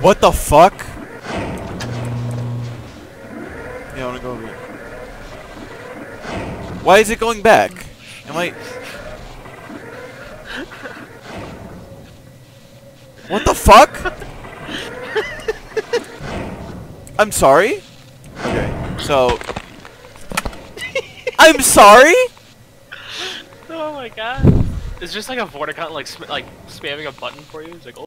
What the fuck? Yeah, I wanna go over here. Why is it going back? Am I... What the fuck? I'm sorry? Okay, so... I'm sorry? Oh my god. It's just like a Vortigaunt like sp like spamming a button for you. It's like, oh.